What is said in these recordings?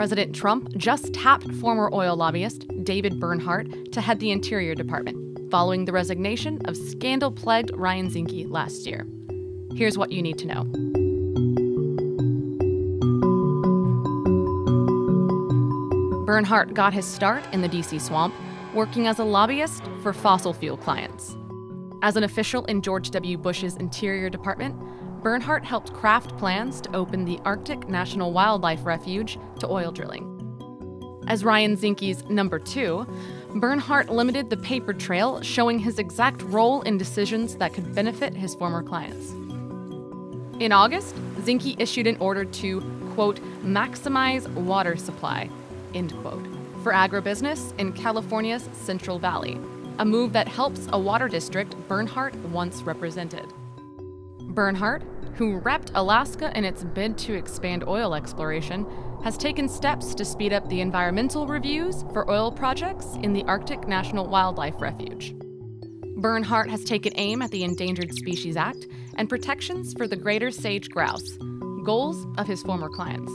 President Trump just tapped former oil lobbyist David Bernhardt to head the Interior Department, following the resignation of scandal plagued Ryan Zinke last year. Here's what you need to know. Bernhardt got his start in the DC swamp, working as a lobbyist for fossil fuel clients. As an official in George W. Bush's Interior Department, Bernhardt helped craft plans to open the Arctic National Wildlife Refuge to oil drilling. As Ryan Zinke's number two, Bernhardt limited the paper trail, showing his exact role in decisions that could benefit his former clients. In August, Zinke issued an order to, quote, maximize water supply, end quote, for agribusiness in California's Central Valley, a move that helps a water district Bernhardt once represented. Bernhardt, who repped Alaska in its bid to expand oil exploration, has taken steps to speed up the environmental reviews for oil projects in the Arctic National Wildlife Refuge. Bernhardt has taken aim at the Endangered Species Act and protections for the greater sage grouse, goals of his former clients.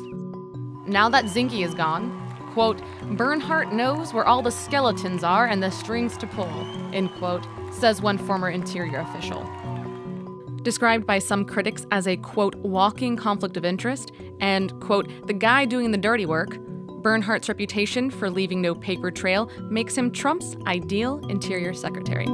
Now that Zinke is gone, quote, Bernhardt knows where all the skeletons are and the strings to pull, end quote, says one former interior official. Described by some critics as a, quote, walking conflict of interest and, quote, the guy doing the dirty work, Bernhardt's reputation for leaving no paper trail makes him Trump's ideal interior secretary.